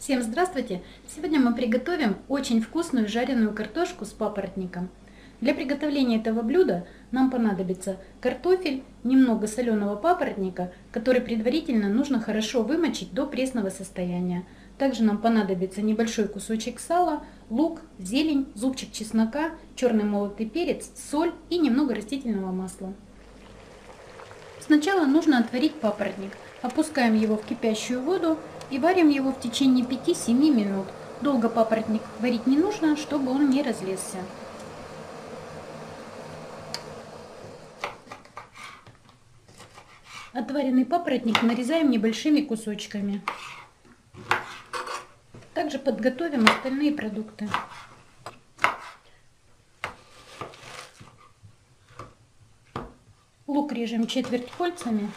Всем здравствуйте! Сегодня мы приготовим очень вкусную жареную картошку с папоротником. Для приготовления этого блюда нам понадобится картофель, немного соленого папоротника, который предварительно нужно хорошо вымочить до пресного состояния. Также нам понадобится небольшой кусочек сала, лук, зелень, зубчик чеснока, черный молотый перец, соль и немного растительного масла. Сначала нужно отварить папоротник. Опускаем его в кипящую воду и варим его в течение 5-7 минут. Долго папоротник варить не нужно, чтобы он не разлезся. Отваренный папоротник нарезаем небольшими кусочками. Также подготовим остальные продукты. Лук режем четверть кольцами.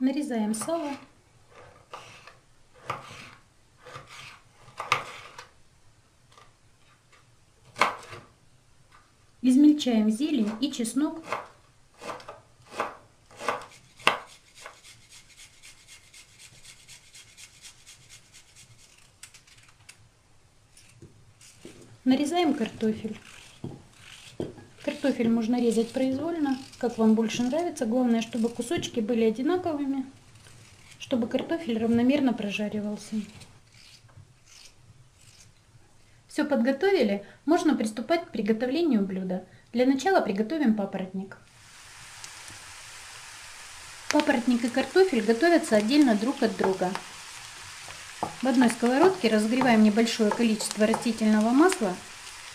Нарезаем сало. Измельчаем зелень и чеснок. Нарезаем картофель. Картофель можно резать произвольно, как вам больше нравится. Главное, чтобы кусочки были одинаковыми, чтобы картофель равномерно прожаривался. Все подготовили, можно приступать к приготовлению блюда. Для начала приготовим папоротник. Папоротник и картофель готовятся отдельно друг от друга. В одной сковородке разогреваем небольшое количество растительного масла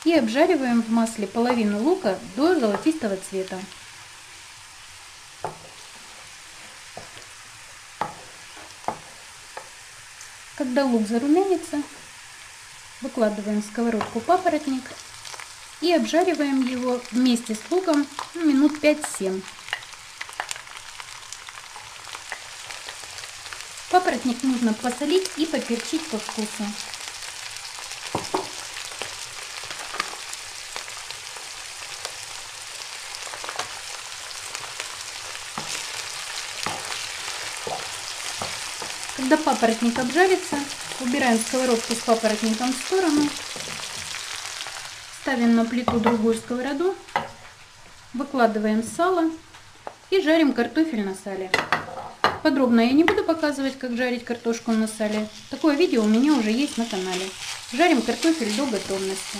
и обжариваем в масле половину лука до золотистого цвета. Когда лук зарумянится, Выкладываем в сковородку папоротник и обжариваем его вместе с луком ну, минут 5-7. Папоротник нужно посолить и поперчить по вкусу. Когда папоротник обжарится, Убираем сковородку с папоротником в сторону. Ставим на плиту другую сковороду. Выкладываем сало и жарим картофель на сале. Подробно я не буду показывать, как жарить картошку на сале. Такое видео у меня уже есть на канале. Жарим картофель до готовности.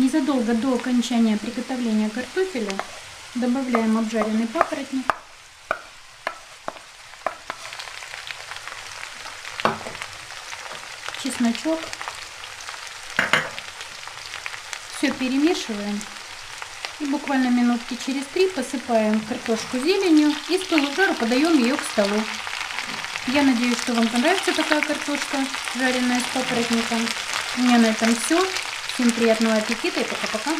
Незадолго до окончания приготовления картофеля добавляем обжаренный папоротник. Чесночок. Все перемешиваем. И буквально минутки через три посыпаем картошку зеленью и с пылу жару подаем ее к столу. Я надеюсь, что вам понравится такая картошка, жареная с папоротником. У меня на этом все. Всем приятного аппетита и пока-пока.